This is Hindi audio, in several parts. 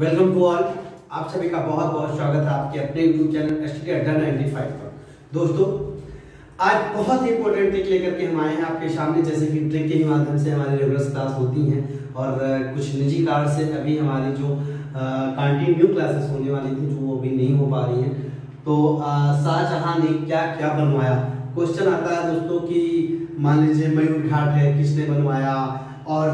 वेलकम टू ऑल आप सभी का बहुत बहुत स्वागत है आपके अपने YouTube channel S T Adda ninety five पर। दोस्तों, आज बहुत ही इंपॉर्टेंट ट्रिक लेकर के हम आए हैं आपके सामने। जैसे कि ट्रिक के ही माध्यम से हमारी रेगुलर क्लास होती हैं और कुछ निजी कारण से अभी हमारी जो कंटिन्यू क्लासेस होने वाली थी, जो वो अभी नहीं हो पा रही हैं। तो शाहजहां ने क्या क्या बनवाया? क्वेश्चन आता है दोस्तों कि मान लीजिए मयूर घाट है, किसने बनवाया? और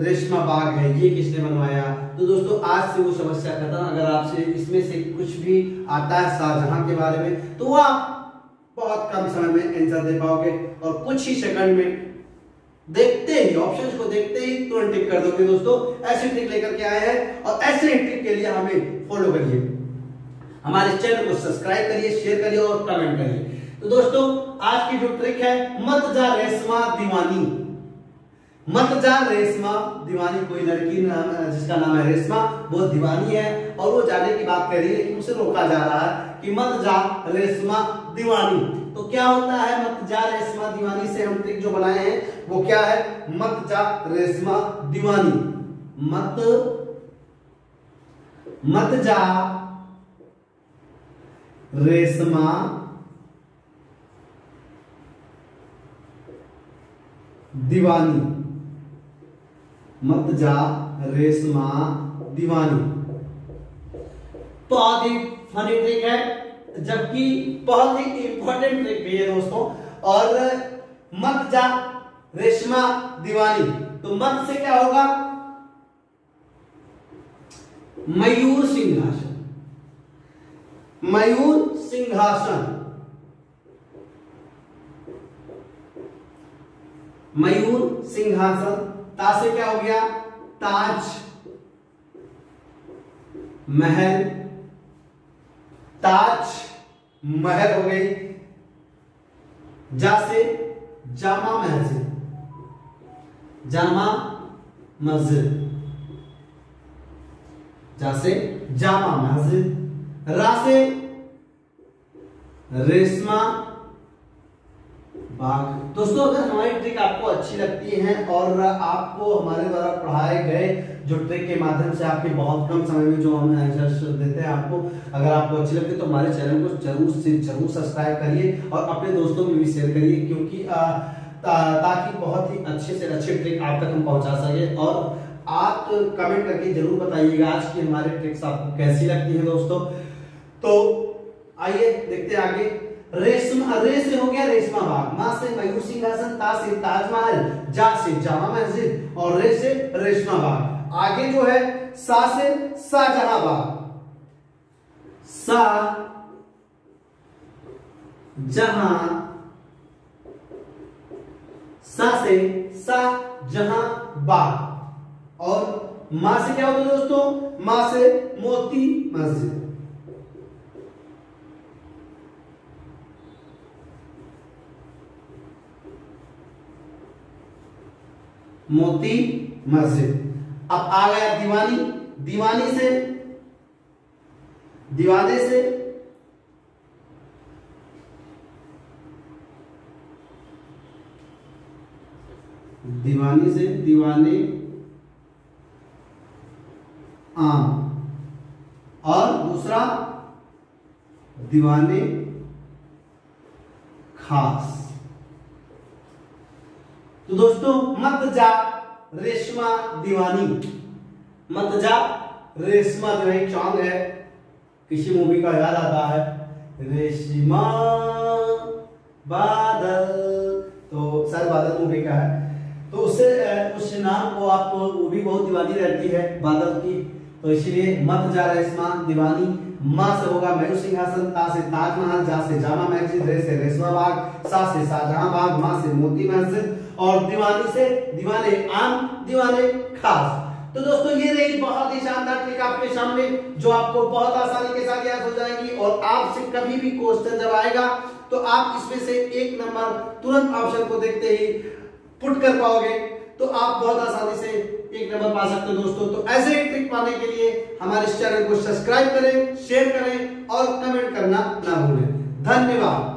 रेशमा बाग है, ये किसने बनवाया? तो दोस्तों, आज से वो समस्या खत्म। अगर आपसे इसमें से कुछ भी आता है, शाहजहां के बारे में तो वो आप बहुत कम समय में आंसर दे पाओगे। और कुछ ही सेकंड में देखते ही ऑप्शंस को देखते ही तुरंत टिक कर दोगे दोस्तों। ऐसे ट्रिक लेकर के आए हैं और ऐसे ट्रिक के लिए हमें फॉलो करिए। हमारे चैनल को सब्सक्राइब करिए शेयर करिए और कमेंट करिए। तो दोस्तों, आज की जो ट्रिक है, मत जा रेशमा दीवानी। मत जा रेशमा, दीवानी कोई लड़की नाम जिसका नाम है रेशमा वो दीवानी है, और वो जाने की बात कर रही है लेकिन उसे रोका जा रहा है कि मत जा रेशमा, दीवानी। तो क्या होता है, मत जा रेशमा, दीवानी से हम ट्रिक जो बनाए हैं, वो क्या है? मत जा रेशमा, दीवानी। मत मत जा रेशमा, दीवानी। मत जा रेशमा, दीवानी। बहुत ही फनी ट्रिक है, जबकि बहुत ही इंपॉर्टेंट ट्रिक भी है दोस्तों। और मत जा रेशमा, दीवानी। तो मत से क्या होगा? मयूर सिंहासन। मयूर सिंहासन। मयूर सिंहासन। ता से क्या हो गया? ताज। महल। ताज महल हो गई। जा से जामा मस्जिद जामा मस्जिद। जा से जामा मस्जिद रा से रेशमा बाघ दोस्तों अगर हमारी ट्रिक आपको अच्छी लगती है और आपको हमारे द्वारा पढ़ाए गए जो ट्रिक के माध्यम से आपके बहुत कम समय में जो हम आंसर देते हैं आपको अगर आपको अच्छी लगती है तो हमारे चैनल को ज़रूर से ज़रूर सब्सक्राइब करिए और अपने दोस्तों में भी शेयर करिए क्योंकि ता, ताकि बहुत ही अच्छे से अच्छे ट्रिक आप तक हम पहुँचा सके। और आप कमेंट करके ज़रूर बताइएगा आज की हमारे ट्रिक्स आपको कैसी लगती है दोस्तों। तो आइए देखते हैं आगे। रेशमा रे से हो गया रेशमा बाग माँ से मयूर सिंहासन, ता से ताजमहल, जा से जामा मस्जिद और रे से रेशमा बाग आगे जो है, सा से शाहजहां बाग सा, जहाँ, सा से सा जहाँ बाग और माँ से क्या होगा दोस्तों? माँ से मोती मस्जिद। मोती मस्जिद। अब आ गया दीवानी। दीवानी से, दीवाने से, दीवानी से, दीवाने, आम। और दूसरा, दीवाने, खास। तो दोस्तों, मत जा रेशमा दीवानी। मत जा रेशमा है सॉन्ग है। किसी मूवी का याद आता है। रेशमा बादल। तो सर बादल मूवी का है। तो उससे उस नाम को आप, वो भी बहुत दीवानी रहती है, बादल की। तो इसलिए मत जा रेशमा दीवानी। माँ से होगा मयूर सिंहासन, ता से ताजमहल, जा से जामा मस्जिद, रे से रेशमा बाग, सा से शाहजहां बाग, माँ से मोती मस्जिद। और दीवानी से दीवाने आम, दीवाने खास। तो दोस्तों, ये रही बहुत ही शानदार ट्रिक आपके सामने, जो आपको बहुत आसानी के साथ याद हो जाएगी और आपसे कभी भी क्वेश्चन जब आएगा तो आप इसमें से एक नंबर तुरंत ऑप्शन को देखते ही पुट कर पाओगे। तो आप बहुत आसानी से एक नंबर पा सकते हो दोस्तों। तो ऐसे ही ट्रिक पाने के लिए हमारे इस चैनल को सब्सक्राइब करें शेयर करें और कमेंट करना ना भूलें। धन्यवाद।